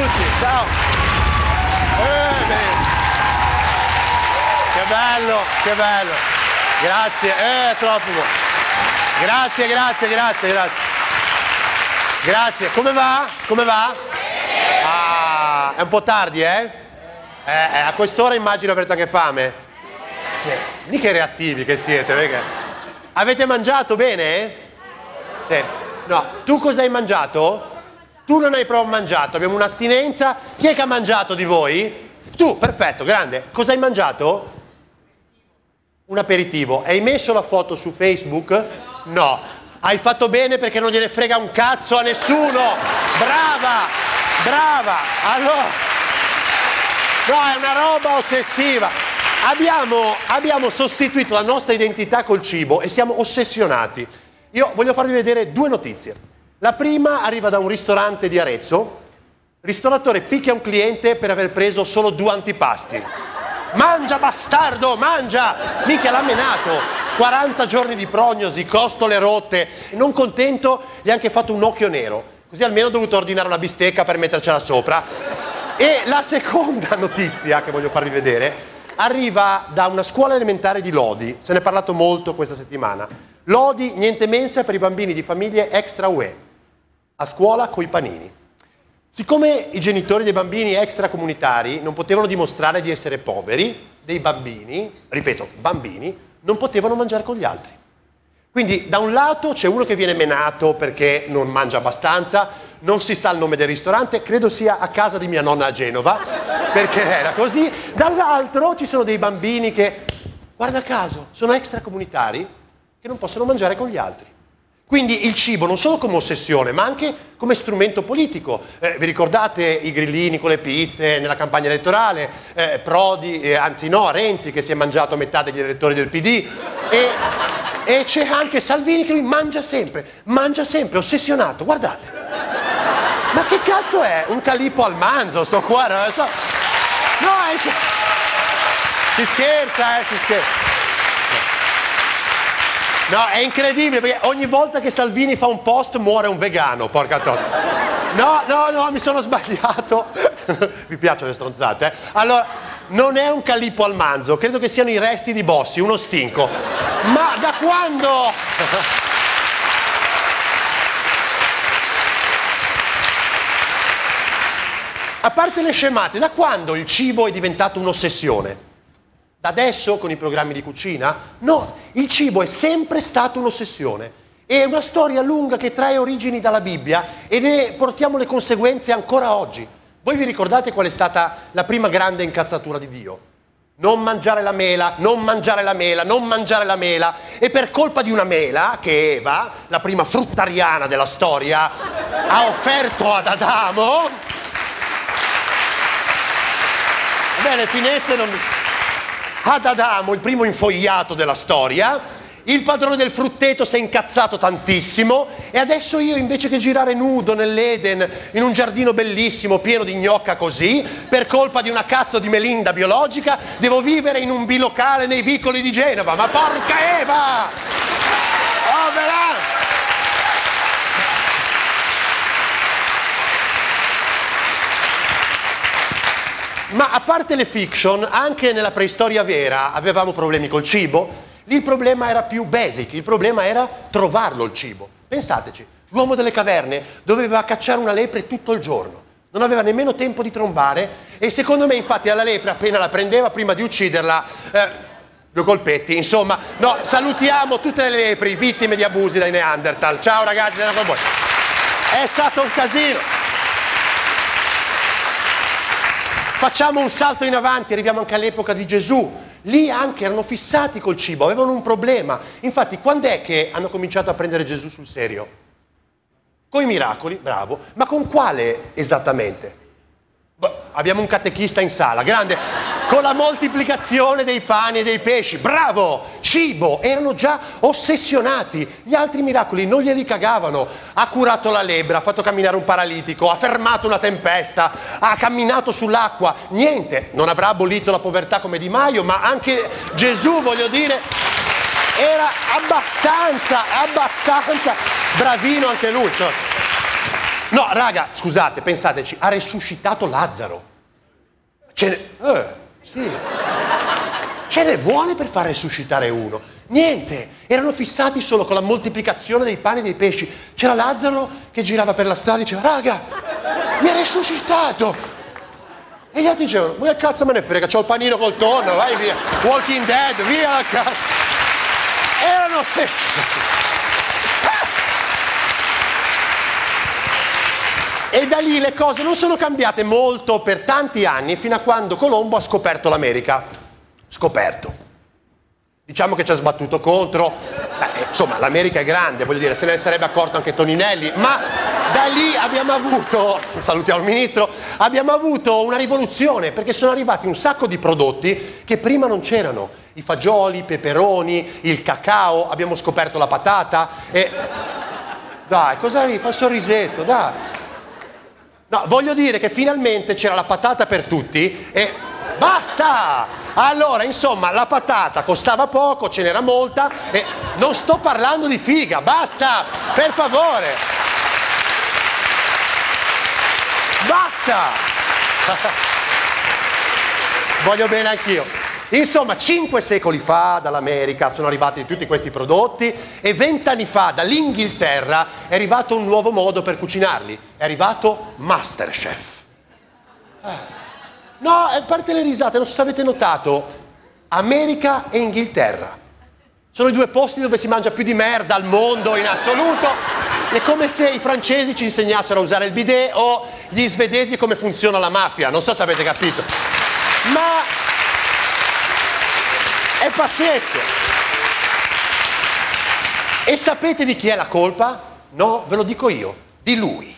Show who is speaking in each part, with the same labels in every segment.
Speaker 1: tutti, ciao. Eh. Che bello, che bello. Grazie, eh, troppo. Grazie, grazie, grazie, grazie. Grazie, come va? Come va? Ah, è un po' tardi, eh? eh, eh a quest'ora immagino avrete anche fame. Sì. Mica reattivi che siete, perché? Avete mangiato bene? Sì. No, tu cosa hai mangiato? Tu non hai proprio mangiato, abbiamo un'astinenza. Chi è che ha mangiato di voi? Tu, perfetto, grande. Cosa hai mangiato? Un aperitivo. Hai messo la foto su Facebook? No. Hai fatto bene perché non gliene frega un cazzo a nessuno. Brava, brava. Allora, no, è una roba ossessiva. Abbiamo, abbiamo sostituito la nostra identità col cibo e siamo ossessionati. Io voglio farvi vedere due notizie. La prima arriva da un ristorante di Arezzo. Ristoratore picchia un cliente per aver preso solo due antipasti. Mangia bastardo, mangia! Mica l'ha menato. 40 giorni di prognosi, costole rotte. Non contento, gli ha anche fatto un occhio nero. Così almeno ho dovuto ordinare una bistecca per mettercela sopra. E la seconda notizia che voglio farvi vedere arriva da una scuola elementare di Lodi. Se ne è parlato molto questa settimana. Lodi, niente mensa per i bambini di famiglie extra UE. A scuola coi panini. Siccome i genitori dei bambini extracomunitari non potevano dimostrare di essere poveri, dei bambini, ripeto, bambini, non potevano mangiare con gli altri. Quindi da un lato c'è uno che viene menato perché non mangia abbastanza, non si sa il nome del ristorante, credo sia a casa di mia nonna a Genova, perché era così. Dall'altro ci sono dei bambini che, guarda caso, sono extracomunitari che non possono mangiare con gli altri. Quindi il cibo non solo come ossessione, ma anche come strumento politico. Eh, vi ricordate i grillini con le pizze nella campagna elettorale? Eh, Prodi, eh, anzi no, Renzi che si è mangiato metà degli elettori del PD. E, e c'è anche Salvini che lui mangia sempre, mangia sempre, ossessionato, guardate. Ma che cazzo è? Un calipo al manzo, sto qua, non lo so. No, è... Si scherza, eh, si scherza. No, è incredibile perché ogni volta che Salvini fa un post muore un vegano, porca troia. No, no, no, mi sono sbagliato. Mi piacciono le stronzate, eh? Allora, non è un calipo al manzo, credo che siano i resti di Bossi, uno stinco. Ma da quando... A parte le scemate, da quando il cibo è diventato un'ossessione? Da adesso con i programmi di cucina? No, il cibo è sempre stato un'ossessione. È una storia lunga che trae origini dalla Bibbia e ne portiamo le conseguenze ancora oggi. Voi vi ricordate qual è stata la prima grande incazzatura di Dio? Non mangiare la mela, non mangiare la mela, non mangiare la mela. E per colpa di una mela che Eva, la prima fruttariana della storia, ha offerto ad Adamo. Bene, finezze non mi ad Adamo, il primo infogliato della storia, il padrone del frutteto si è incazzato tantissimo e adesso io invece che girare nudo nell'Eden, in un giardino bellissimo, pieno di gnocca così, per colpa di una cazzo di melinda biologica, devo vivere in un bilocale nei vicoli di Genova. Ma porca Eva! Oh, veramente! Ma a parte le fiction, anche nella preistoria vera avevamo problemi col cibo. Lì il problema era più basic, il problema era trovarlo il cibo. Pensateci, l'uomo delle caverne doveva cacciare una lepre tutto il giorno. Non aveva nemmeno tempo di trombare e secondo me infatti alla lepre appena la prendeva prima di ucciderla eh, due colpetti, insomma, no, salutiamo tutte le lepri vittime di abusi dai Neanderthal. Ciao ragazzi. È stato un casino. Facciamo un salto in avanti, arriviamo anche all'epoca di Gesù. Lì anche erano fissati col cibo, avevano un problema. Infatti, quando è che hanno cominciato a prendere Gesù sul serio? Con i miracoli, bravo, ma con quale esattamente? Beh, abbiamo un catechista in sala, grande, con la moltiplicazione dei pani e dei pesci, bravo, cibo, erano già ossessionati, gli altri miracoli non glieli cagavano, ha curato la lebbra, ha fatto camminare un paralitico, ha fermato una tempesta, ha camminato sull'acqua, niente, non avrà abolito la povertà come Di Maio, ma anche Gesù, voglio dire, era abbastanza, abbastanza bravino anche lui. Cioè. No, raga, scusate, pensateci, ha resuscitato Lazzaro. Ne... Eh, sì. Ce ne vuole per far resuscitare uno? Niente, erano fissati solo con la moltiplicazione dei pani e dei pesci. C'era Lazzaro che girava per la strada e diceva, raga, mi ha resuscitato. E gli altri dicevano, ma che cazzo me ne frega, c'ho il panino col tonno, vai via. Walking Dead, via la cazzo. Erano stessi. E da lì le cose non sono cambiate molto per tanti anni, fino a quando Colombo ha scoperto l'America. Scoperto. Diciamo che ci ha sbattuto contro. Beh, insomma, l'America è grande, voglio dire, se ne sarebbe accorto anche Toninelli, ma da lì abbiamo avuto, salutiamo il ministro, abbiamo avuto una rivoluzione perché sono arrivati un sacco di prodotti che prima non c'erano. I fagioli, i peperoni, il cacao, abbiamo scoperto la patata e... Dai, cosa arriva? Fa il sorrisetto, dai. No, voglio dire che finalmente c'era la patata per tutti e basta! Allora, insomma, la patata costava poco, ce n'era molta e non sto parlando di figa, basta! Per favore! Basta! Voglio bene anch'io. Insomma, cinque secoli fa dall'America sono arrivati tutti questi prodotti e vent'anni fa dall'Inghilterra è arrivato un nuovo modo per cucinarli. È arrivato Masterchef. Eh. No, a parte le risate, non so se avete notato, America e Inghilterra. Sono i due posti dove si mangia più di merda al mondo in assoluto. È come se i francesi ci insegnassero a usare il bidet o gli svedesi come funziona la mafia. Non so se avete capito. Ma è pazzesco. E sapete di chi è la colpa? No, ve lo dico io, di lui.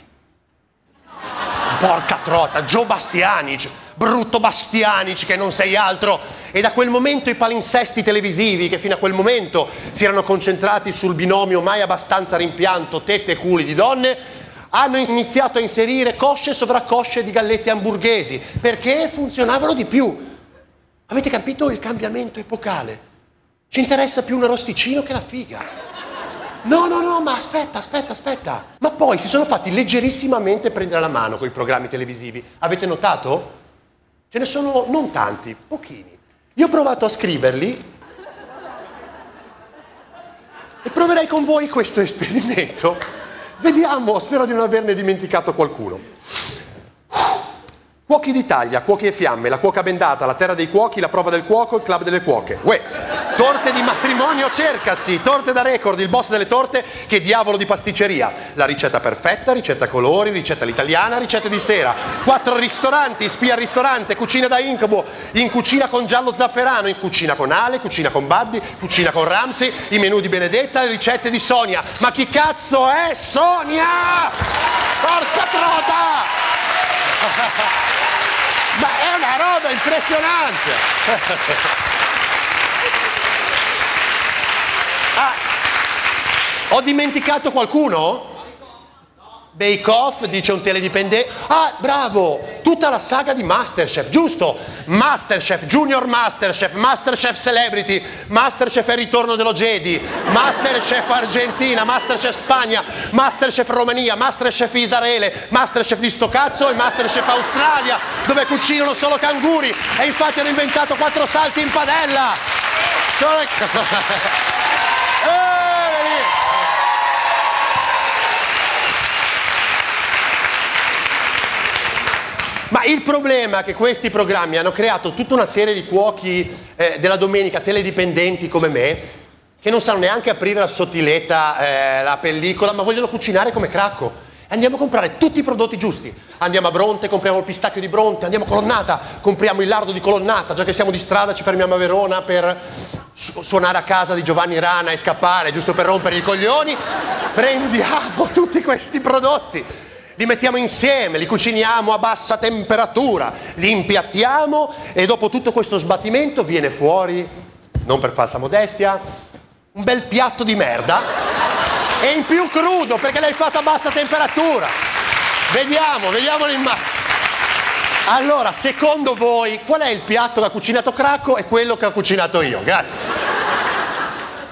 Speaker 1: Porca trota, Joe Bastianic, brutto Bastianic che non sei altro. E da quel momento i palinsesti televisivi che fino a quel momento si erano concentrati sul binomio mai abbastanza rimpianto tette e culi di donne, hanno iniziato a inserire cosce sovraccosce di gallette hamburghesi perché funzionavano di più. Avete capito il cambiamento epocale? Ci interessa più un arrosticino che la figa. No, no, no, ma aspetta, aspetta, aspetta. Ma poi si sono fatti leggerissimamente prendere la mano con i programmi televisivi. Avete notato? Ce ne sono non tanti, pochini. Io ho provato a scriverli e proverei con voi questo esperimento. Vediamo, spero di non averne dimenticato qualcuno. Cuochi d'Italia, Cuochi e Fiamme, la cuoca bendata, la terra dei cuochi, la prova del cuoco, il club delle cuoche. Uè, torte di matrimonio cercasi, torte da record, il boss delle torte, che diavolo di pasticceria. La ricetta perfetta, ricetta colori, ricetta all'italiana, ricette di sera. Quattro ristoranti, spia ristorante, cucina da incubo, in cucina con giallo zafferano, in cucina con Ale, cucina con Buddy, cucina con Ramsey, i menù di Benedetta, le ricette di Sonia. Ma chi cazzo è Sonia? Porca trota! Una roba impressionante! ah, ho dimenticato qualcuno? Bake Off, dice un teledipendente. Ah, bravo! Tutta la saga di Masterchef, giusto? Masterchef, Junior Masterchef, Masterchef Celebrity, Masterchef Il ritorno dello Jedi, Masterchef Argentina, Masterchef Spagna, Masterchef Romania, Masterchef Israele, Masterchef di sto cazzo e Masterchef Australia, dove cucinano solo canguri e infatti hanno inventato quattro salti in padella. Solo... Ma il problema è che questi programmi hanno creato tutta una serie di cuochi eh, della domenica teledipendenti come me che non sanno neanche aprire la sottiletta, eh, la pellicola, ma vogliono cucinare come cracco. Andiamo a comprare tutti i prodotti giusti. Andiamo a Bronte, compriamo il pistacchio di Bronte, andiamo a Colonnata, compriamo il lardo di Colonnata, già che siamo di strada ci fermiamo a Verona per su- suonare a casa di Giovanni Rana e scappare, giusto per rompere i coglioni. Prendiamo tutti questi prodotti li mettiamo insieme, li cuciniamo a bassa temperatura, li impiattiamo e dopo tutto questo sbattimento viene fuori, non per falsa modestia, un bel piatto di merda e in più crudo perché l'hai fatto a bassa temperatura. Vediamo, vediamo l'immagine. Allora, secondo voi, qual è il piatto che ha cucinato Cracco e quello che ho cucinato io? Grazie.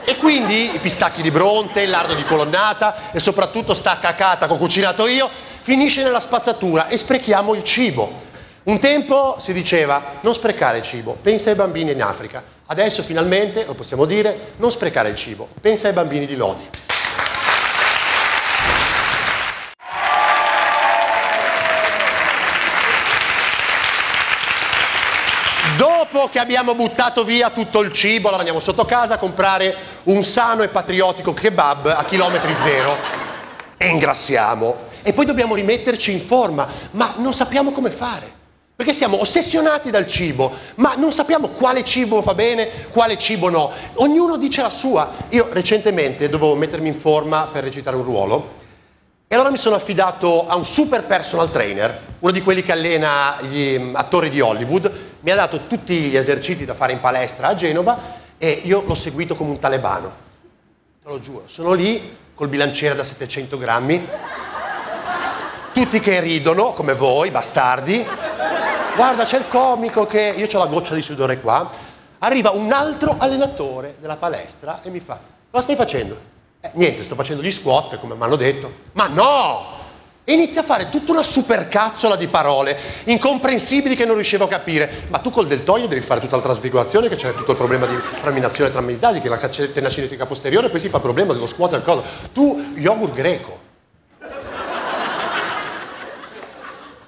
Speaker 1: E quindi i pistacchi di Bronte, il lardo di colonnata e soprattutto sta cacata che ho cucinato io finisce nella spazzatura e sprechiamo il cibo. Un tempo si diceva non sprecare il cibo, pensa ai bambini in Africa. Adesso finalmente lo possiamo dire, non sprecare il cibo, pensa ai bambini di Lodi. Dopo che abbiamo buttato via tutto il cibo, allora andiamo sotto casa a comprare un sano e patriottico kebab a chilometri zero e ingrassiamo. E poi dobbiamo rimetterci in forma, ma non sappiamo come fare. Perché siamo ossessionati dal cibo, ma non sappiamo quale cibo fa bene, quale cibo no. Ognuno dice la sua. Io recentemente dovevo mettermi in forma per recitare un ruolo e allora mi sono affidato a un super personal trainer, uno di quelli che allena gli mm, attori di Hollywood, mi ha dato tutti gli esercizi da fare in palestra a Genova e io l'ho seguito come un talebano. Te lo giuro, sono lì col bilanciere da 700 grammi, tutti che ridono, come voi, bastardi. Guarda, c'è il comico che... Io ho la goccia di sudore qua. Arriva un altro allenatore della palestra e mi fa, cosa stai facendo? Eh, niente, sto facendo gli squat, come mi hanno detto. Ma no! Inizia a fare tutta una supercazzola di parole incomprensibili che non riuscivo a capire. Ma tu col deltoide devi fare tutta la trasfigurazione, che c'è tutto il problema di framinazione tra meditali, che la catena cinetica posteriore, poi si fa il problema dello squat e del coso. Tu, yogurt greco.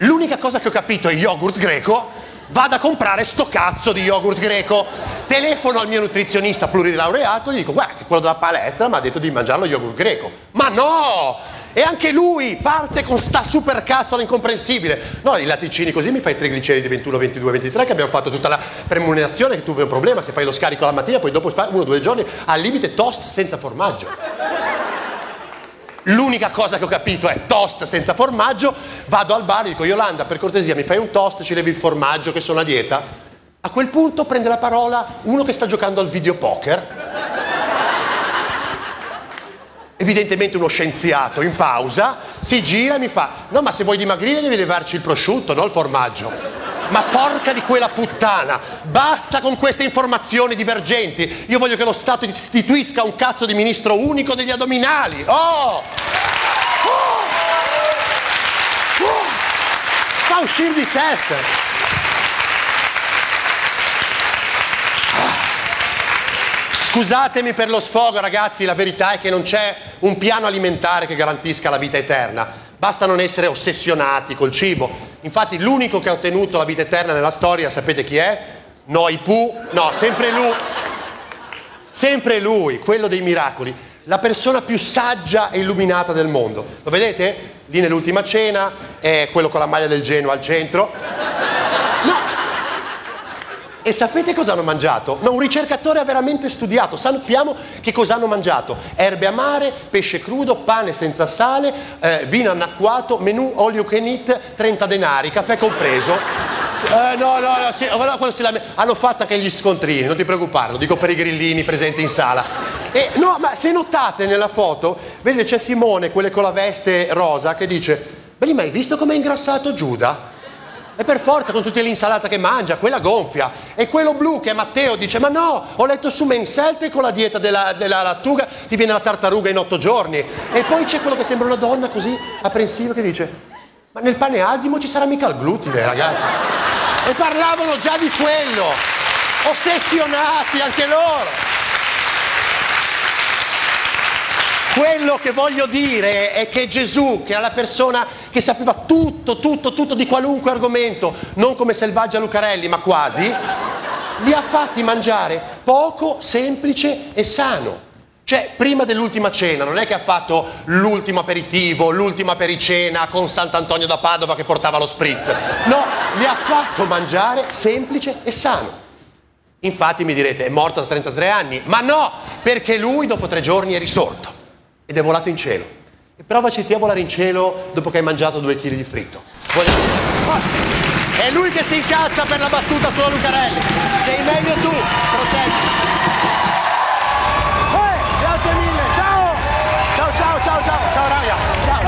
Speaker 1: L'unica cosa che ho capito è yogurt greco, vado a comprare sto cazzo di yogurt greco. Telefono al mio nutrizionista plurilaureato e gli dico, guarda che quello della palestra mi ha detto di mangiare lo yogurt greco. Ma no! E anche lui parte con sta super cazzola incomprensibile. No, i latticini così mi fai trigliceridi 21, 22, 23 che abbiamo fatto tutta la premunerazione che tu hai un problema se fai lo scarico la mattina poi dopo fai uno o due giorni al limite toast senza formaggio. L'unica cosa che ho capito è toast senza formaggio, vado al bar e dico Yolanda per cortesia mi fai un toast, ci levi il formaggio che sono a dieta. A quel punto prende la parola uno che sta giocando al videopoker evidentemente uno scienziato in pausa, si gira e mi fa, no ma se vuoi dimagrire devi levarci il prosciutto, non il formaggio. Ma porca di quella puttana, basta con queste informazioni divergenti. Io voglio che lo Stato istituisca un cazzo di ministro unico degli addominali. Oh! oh! oh! Fa uscire di testa. Scusatemi per lo sfogo ragazzi, la verità è che non c'è un piano alimentare che garantisca la vita eterna, basta non essere ossessionati col cibo. Infatti l'unico che ha ottenuto la vita eterna nella storia, sapete chi è? Noi Pu, no, sempre lui, sempre lui, quello dei miracoli, la persona più saggia e illuminata del mondo. Lo vedete? Lì nell'ultima cena, è quello con la maglia del Genoa al centro. E sapete cosa hanno mangiato? No, un ricercatore ha veramente studiato, sappiamo che cosa hanno mangiato. Erbe amare, pesce crudo, pane senza sale, eh, vino annacquato, menù olio che nit, 30 denari, caffè compreso. Eh, no, no, no, sì, hanno fatto anche gli scontrini, non ti preoccupare, lo dico per i grillini presenti in sala. E, no, ma se notate nella foto, vedete c'è Simone, quelle con la veste rosa, che dice, ma hai visto come è ingrassato Giuda? E per forza con tutta l'insalata che mangia, quella gonfia. E quello blu che è Matteo dice, ma no, ho letto su Menselt con la dieta della, della lattuga ti viene la tartaruga in otto giorni. E poi c'è quello che sembra una donna così apprensiva che dice, ma nel pane azimo ci sarà mica il glutine, ragazzi. E parlavano già di quello. Ossessionati anche loro. Quello che voglio dire è che Gesù, che era la persona che sapeva tutto, tutto, tutto di qualunque argomento, non come Selvaggia Lucarelli, ma quasi, li ha fatti mangiare poco, semplice e sano. Cioè, prima dell'ultima cena, non è che ha fatto l'ultimo aperitivo, l'ultima pericena con Sant'Antonio da Padova che portava lo spritz. No, li ha fatto mangiare semplice e sano. Infatti mi direte, è morto da 33 anni, ma no, perché lui dopo tre giorni è risorto ed è volato in cielo. E provaci te a volare in cielo dopo che hai mangiato due chili di fritto. Voglio... È lui che si incazza per la battuta sulla Lucarelli. Sei meglio tu, proteggi.
Speaker 2: Eh, grazie mille, ciao! Ciao ciao ciao ciao, ciao raga, ciao!